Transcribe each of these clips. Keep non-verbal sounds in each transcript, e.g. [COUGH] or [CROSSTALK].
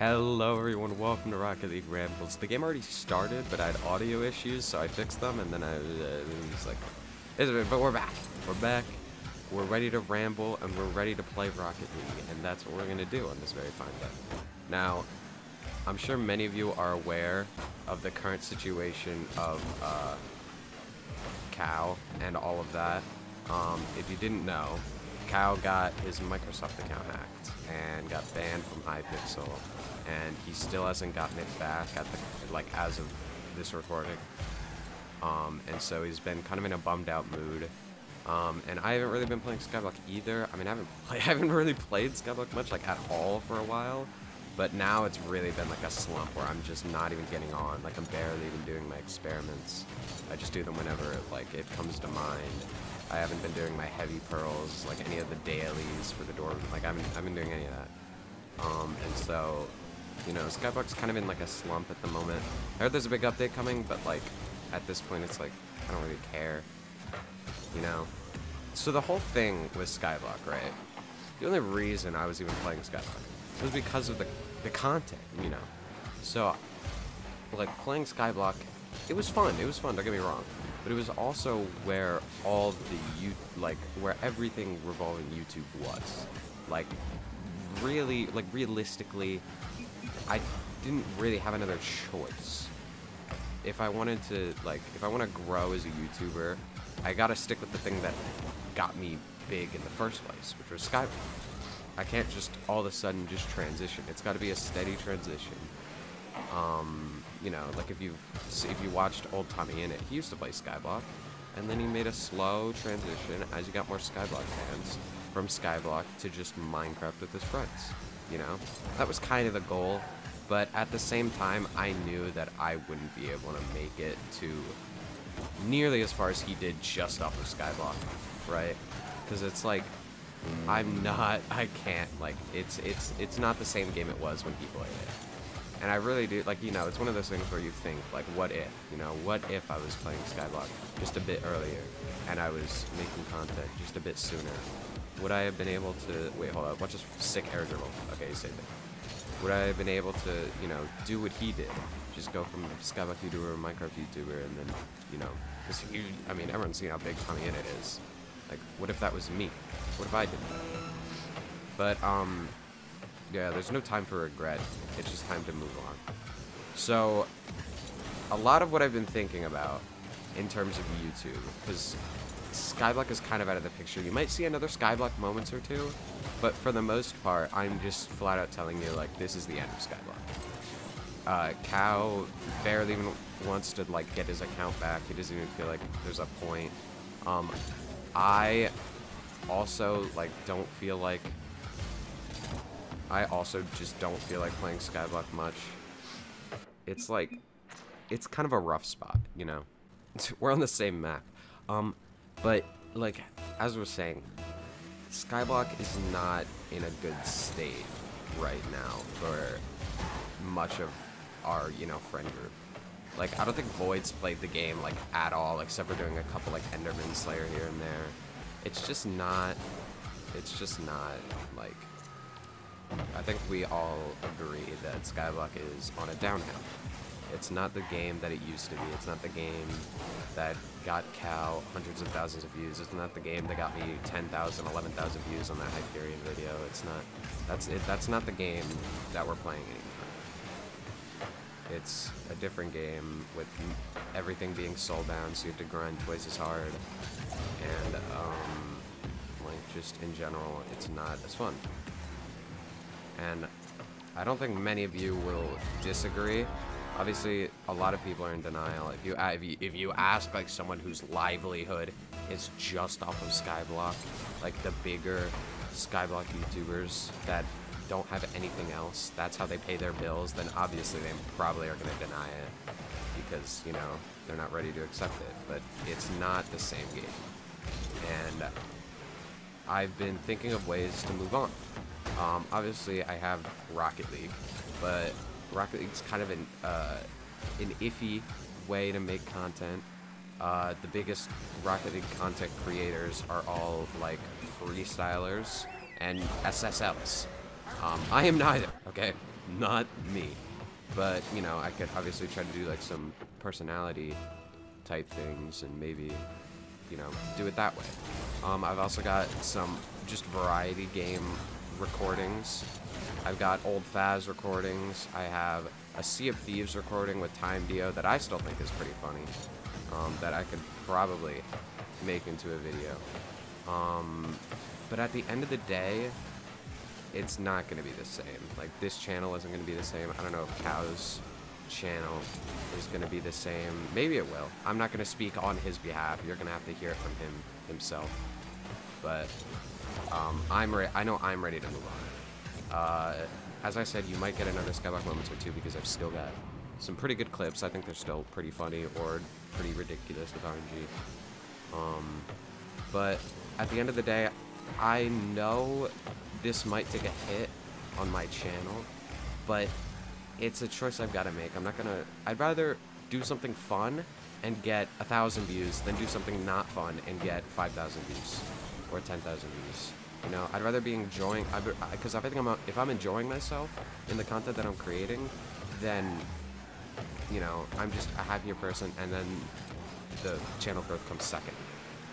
Hello everyone, welcome to Rocket League Rambles. The game already started, but I had audio issues, so I fixed them, and then I uh, was like, but we're back. We're back. We're ready to ramble, and we're ready to play Rocket League, and that's what we're going to do on this very fine day. Now, I'm sure many of you are aware of the current situation of uh, Cow and all of that. Um, if you didn't know, Cow got his Microsoft account hacked and got banned from Hypixel and he still hasn't gotten it back at the like as of this recording. Um, and so he's been kind of in a bummed out mood. Um, and I haven't really been playing Skyblock either. I mean, I haven't [LAUGHS] I haven't really played Skyblock much like at all for a while. But now it's really been like a slump where I'm just not even getting on. Like I'm barely even doing my experiments. I just do them whenever like it comes to mind. I haven't been doing my heavy pearls, like any of the dailies for the door. Like I haven't, I haven't been doing any of that. Um, and so you know, Skyblock's kind of in like a slump at the moment. I heard there's a big update coming, but like at this point it's like I don't really care. You know? So the whole thing with Skyblock, right? The only reason I was even playing Skyblock was because of the the content, you know. So like playing Skyblock, it was fun. It was fun, don't get me wrong. But it was also where all the you like where everything revolving YouTube was. Like really like realistically I didn't really have another choice. If I wanted to, like, if I want to grow as a YouTuber, I gotta stick with the thing that got me big in the first place, which was Skyblock. I can't just all of a sudden just transition. It's got to be a steady transition. Um, you know, like if you if you watched old TommyInnit, he used to play Skyblock, and then he made a slow transition as you got more Skyblock fans from Skyblock to just Minecraft with his friends. You know, that was kind of the goal but at the same time, I knew that I wouldn't be able to make it to nearly as far as he did just off of Skyblock, right? Because it's like, I'm not, I can't, like, it's, it's, it's not the same game it was when he played it. And I really do, like, you know, it's one of those things where you think, like, what if, you know, what if I was playing Skyblock just a bit earlier and I was making content just a bit sooner? Would I have been able to, wait, hold up, watch this sick air dribble. Okay, he saved it would I have been able to, you know, do what he did? Just go from Skyblock YouTuber to Minecraft YouTuber and then, you know, because I mean, everyone's seen how big TommyInnit is. Like, what if that was me? What if I did that? But, um, yeah, there's no time for regret. It's just time to move on. So, a lot of what I've been thinking about in terms of YouTube, because Skyblock is kind of out of the picture. You might see another Skyblock moments or two, but for the most part, I'm just flat out telling you, like, this is the end of Skyblock. Uh, Cow barely even wants to, like, get his account back. He doesn't even feel like there's a point. Um, I also, like, don't feel like... I also just don't feel like playing Skyblock much. It's, like, it's kind of a rough spot, you know? [LAUGHS] We're on the same map. Um, but, like, as we're saying, Skyblock is not in a good state right now for much of our, you know, friend group. Like, I don't think Void's played the game, like, at all, except for doing a couple, like, Enderman Slayer here and there. It's just not, it's just not, like, I think we all agree that Skyblock is on a downhill. It's not the game that it used to be. It's not the game that got Cow hundreds of thousands of views. It's not the game that got me 10,000, 11,000 views on that Hyperion video. It's not. That's it. That's not the game that we're playing anymore. It's a different game with everything being sold down, so you have to grind twice as hard, and um, like just in general, it's not as fun. And I don't think many of you will disagree Obviously, a lot of people are in denial. If you, if you if you ask like someone whose livelihood is just off of Skyblock, like the bigger Skyblock YouTubers that don't have anything else, that's how they pay their bills, then obviously they probably are going to deny it because, you know, they're not ready to accept it. But it's not the same game. And I've been thinking of ways to move on. Um, obviously, I have Rocket League, but Rocket League's kind of an uh, an iffy way to make content. Uh, the biggest Rocket League content creators are all like freestylers and SSLs. Um, I am neither, okay? not me. But, you know, I could obviously try to do like some personality type things and maybe, you know, do it that way. Um, I've also got some just variety game recordings. I've got old Faz recordings. I have a Sea of Thieves recording with TimeDeo that I still think is pretty funny. Um, that I could probably make into a video. Um, but at the end of the day, it's not going to be the same. Like, this channel isn't going to be the same. I don't know if Cow's channel is going to be the same. Maybe it will. I'm not going to speak on his behalf. You're going to have to hear it from him himself. But um, I'm re I know I'm ready to move on. Uh, as I said, you might get another Skyblock Moments or two because I've still got some pretty good clips. I think they're still pretty funny or pretty ridiculous with RNG. Um, but at the end of the day, I know this might take a hit on my channel, but it's a choice I've got to make. I'm not gonna. I'd rather do something fun and get a thousand views than do something not fun and get five thousand views or ten thousand views. You know, I'd rather be enjoying. Because I think I'm if I'm enjoying myself in the content that I'm creating, then you know I'm just a happier person, and then the channel growth comes second.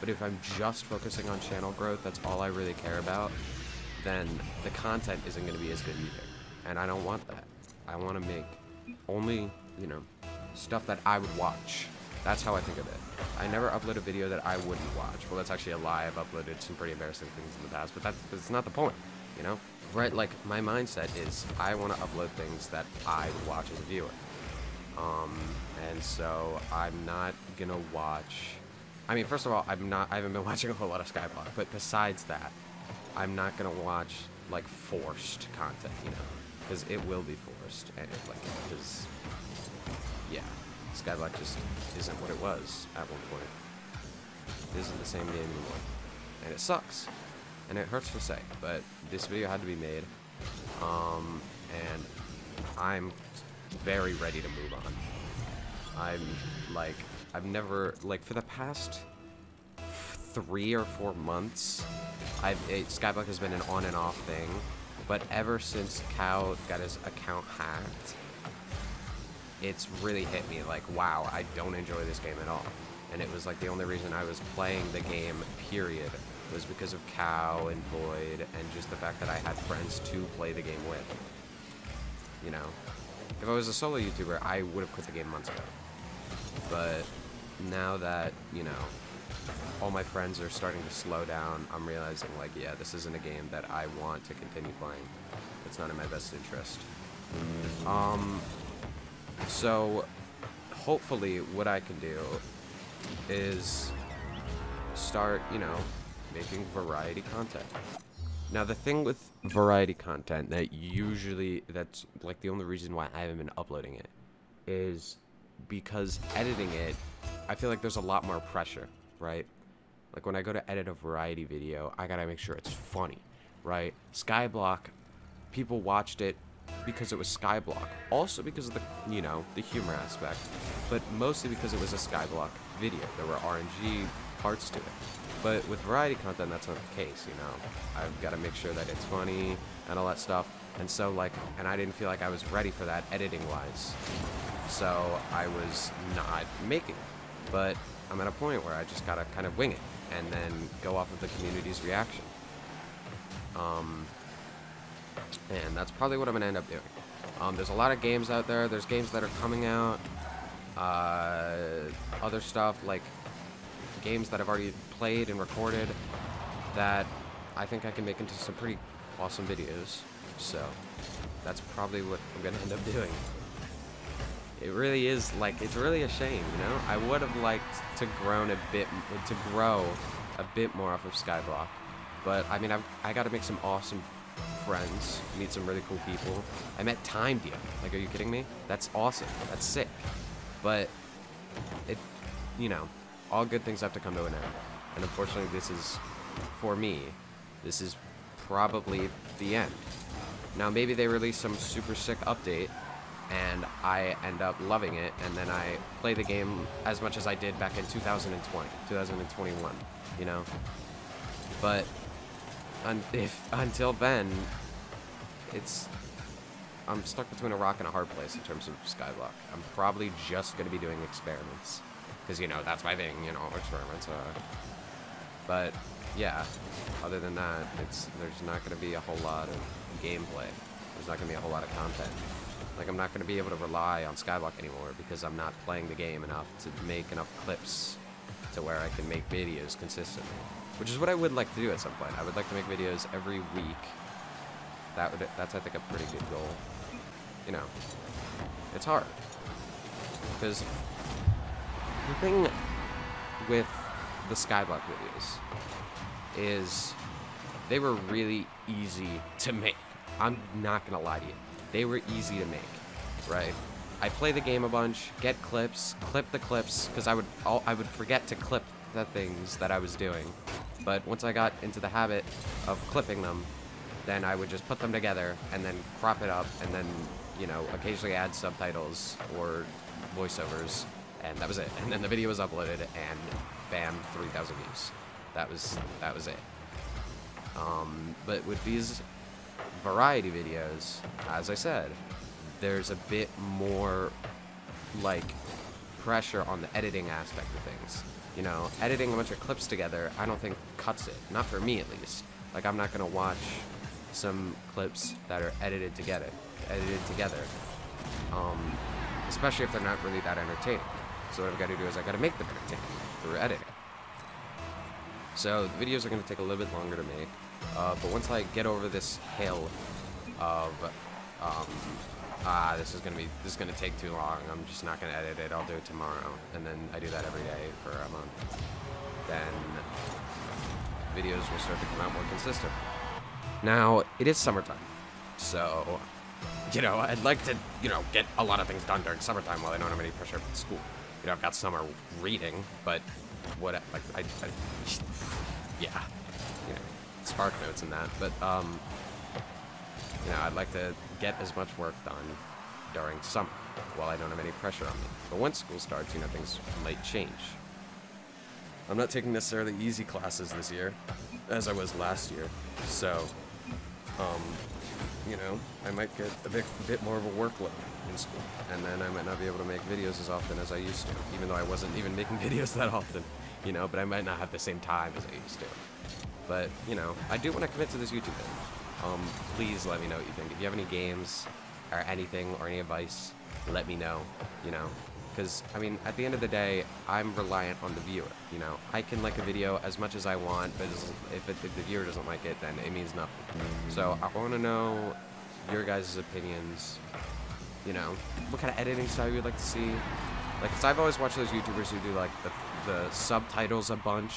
But if I'm just focusing on channel growth, that's all I really care about, then the content isn't going to be as good either. And I don't want that. I want to make only, you know, stuff that I would watch. That's how I think of it. I never upload a video that I wouldn't watch. Well, that's actually a lie. I've uploaded some pretty embarrassing things in the past, but that's, that's not the point, you know? Right, like, my mindset is I want to upload things that I would watch as a viewer. Um, and so I'm not gonna watch... I mean, first of all, I'm not, I haven't been [LAUGHS] watching a whole lot of Skyblock, but besides that, I'm not gonna watch, like, forced content, you know? Because it will be forced, and, like, because, yeah. Skyblock just isn't what it was at one point. It isn't the same game anymore. And it sucks. And it hurts to say, but this video had to be made. Um, and I'm very ready to move on. I'm, like, I've never, like, for the past three or four months, I've, it, Skyblock has been an on and off thing, but ever since Cow got his account hacked, it's really hit me like, wow, I don't enjoy this game at all. And it was like the only reason I was playing the game, period, was because of Cow and Void and just the fact that I had friends to play the game with. You know? If I was a solo YouTuber, I would have quit the game months ago. But now that, you know, all my friends are starting to slow down, I'm realizing, like, yeah, this isn't a game that I want to continue playing. It's not in my best interest. Um, so, hopefully, what I can do is start, you know, making variety content. Now, the thing with variety content that usually, that's like the only reason why I haven't been uploading it, is because editing it, I feel like there's a lot more pressure, right? Like when I go to edit a variety video, I gotta make sure it's funny, right? Skyblock, people watched it because it was Skyblock. Also because of the, you know, the humor aspect. But mostly because it was a Skyblock video. There were RNG parts to it. But with variety content, that's not the case, you know. I've got to make sure that it's funny and all that stuff. And so, like, and I didn't feel like I was ready for that editing-wise. So I was not making it. But I'm at a point where I just got to kind of wing it and then go off of the community's reaction. Um, and that's probably what I'm going to end up doing. Um, there's a lot of games out there. There's games that are coming out. Uh, other stuff like games that I've already played and recorded that I think I can make into some pretty awesome videos. So that's probably what I'm going to end up doing. It really is like it's really a shame, you know. I would have liked to grown a bit to grow a bit more off of Skyblock, but I mean I've I got to make some awesome friends, meet some really cool people. I met TimeDeo. Like, are you kidding me? That's awesome. That's sick. But it, you know, all good things have to come to an end. And unfortunately, this is, for me, this is probably the end. Now, maybe they release some super sick update, and I end up loving it, and then I play the game as much as I did back in 2020, 2021, you know? But un if until then, it's I'm stuck between a rock and a hard place in terms of Skyblock. I'm probably just gonna be doing experiments, because you know that's my thing. You know, experiments. Uh, but yeah, other than that, it's there's not gonna be a whole lot of gameplay. There's not gonna be a whole lot of content. Like I'm not gonna be able to rely on Skyblock anymore because I'm not playing the game enough to make enough clips to where I can make videos consistently. Which is what I would like to do at some point. I would like to make videos every week. That would that's I think a pretty good goal. You know, it's hard because the thing with the Skyblock videos is they were really easy to make. I'm not gonna lie to you, they were easy to make, right? I play the game a bunch, get clips, clip the clips, because I would I would forget to clip the things that I was doing. But once I got into the habit of clipping them, then I would just put them together and then crop it up and then, you know, occasionally add subtitles or voiceovers and that was it. [LAUGHS] And then the video was uploaded and bam, 3,000 views. That was that was it. Um, but with these variety videos, as I said, there's a bit more like pressure on the editing aspect of things. You know, editing a bunch of clips together, I don't think cuts it. Not for me, at least. Like, I'm not gonna watch some clips that are edited together, edited together. Um, especially if they're not really that entertaining. So what I've got to do is I've got to make them entertaining through editing. So the videos are going to take a little bit longer to make, uh, but once I get over this hill of um, ah, this is gonna be this is gonna take too long. I'm just not gonna edit it. I'll do it tomorrow, and then I do that every day for a month. Then videos will start to come out more consistent. Now it is summertime, so you know I'd like to you know get a lot of things done during summertime while I don't have any pressure from school. You know I've got summer reading, but what like I, I yeah, you know spark notes and that, but um you know, I'd like to get as much work done during summer while I don't have any pressure on me. But once school starts, you know, things might change. I'm not taking necessarily easy classes this year, as I was last year. So, um, you know, I might get a bit, a bit more of a workload in school. And then I might not be able to make videos as often as I used to, even though I wasn't even making [LAUGHS] videos that often, you know, but I might not have the same time as I used to. But, you know, I do want to commit to this YouTube thing um, please let me know what you think. If you have any games or anything or any advice, let me know, you know. Because, I mean, at the end of the day, I'm reliant on the viewer, you know. I can like a video as much as I want, but if, it, if the viewer doesn't like it, then it means nothing. So I want to know your guys' opinions, you know. What kind of editing style you'd like to see. Like, because I've always watched those YouTubers who do, like, the, the subtitles a bunch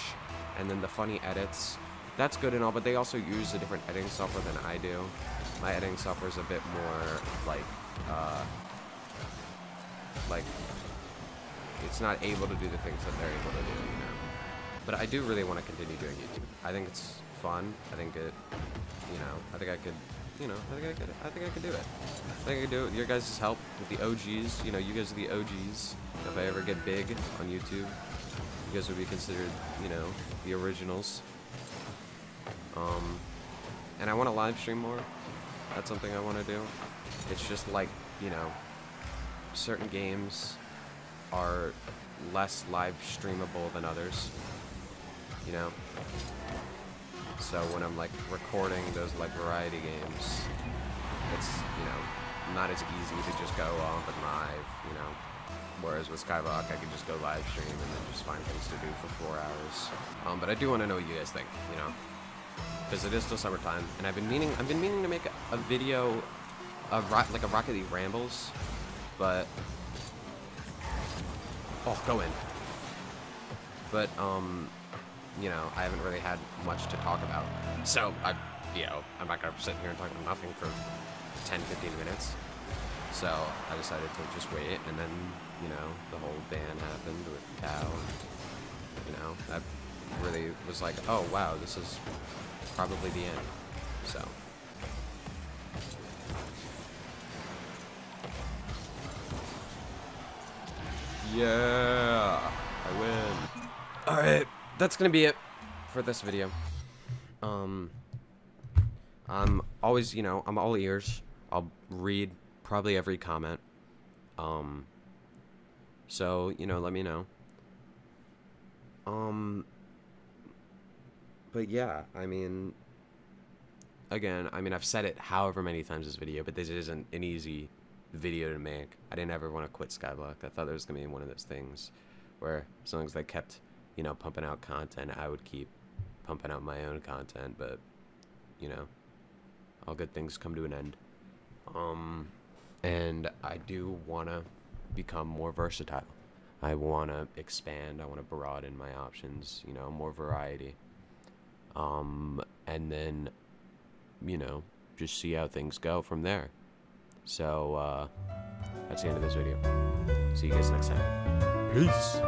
and then the funny edits that's good and all, but they also use a different editing software than I do. My editing software is a bit more like, uh, like, it's not able to do the things that they're able to do, you know. But I do really want to continue doing YouTube. I think it's fun. I think it, you know, I think I could, you know, I think I could, I think I could do it. I think I could do it with your guys' help, with the OGs. You know, you guys are the OGs. If I ever get big on YouTube, you guys would be considered, you know, the originals. Um, and I want to live stream more. That's something I want to do. It's just like, you know, certain games are less live streamable than others. You know? So when I'm like recording those like variety games, it's, you know, not as easy to just go off and live, you know. Whereas with Skyblock, I could just go live stream and then just find things to do for four hours. Um, but I do want to know what you guys think, you know because it is still summertime, and I've been meaning I've been meaning to make a, video, of like a Rocket League Rambles, but oh, go in. But um, you know, I haven't really had much to talk about, so I, you know, I'm not gonna sit here and talk about nothing for 10, 15 minutes. So I decided to just wait, and then you know, the whole ban happened with Cow. You know, that really was like, oh wow, this is probably the end. So. Yeah, I win. Alright, that's gonna be it for this video. Um, I'm always, you know, I'm all ears I'll read probably every comment. Um, so, you know, let me know. Um, but yeah, I mean, again, I mean, I've said it however many times this video, but this isn't an easy video to make. I didn't ever want to quit Skyblock. I thought it was going to be one of those things where as long as they kept, you know, pumping out content, I would keep pumping out my own content, but, you know, all good things come to an end. Um, and I do want to become more versatile. I want to expand. I want to broaden my options. You know, more variety. Um, and then, you know, just see how things go from there. So uh, that's the end of this video. See you guys next time. Peace.